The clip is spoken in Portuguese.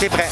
T'es prêt?